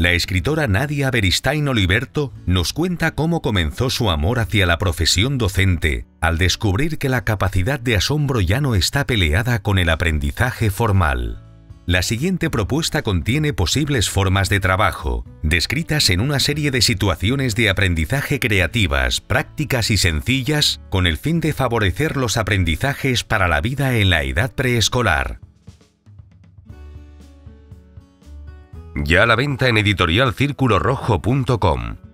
la escritora Nadia Beristain Oliverto nos cuenta cómo comenzó su amor hacia la profesión docente al descubrir que la capacidad de asombro ya no está peleada con el aprendizaje formal. La siguiente propuesta contiene posibles formas de trabajo, descritas en una serie de situaciones de aprendizaje creativas, prácticas y sencillas, con el fin de favorecer los aprendizajes para la vida en la edad preescolar. Ya a la venta en editorialcirculorrojo.com.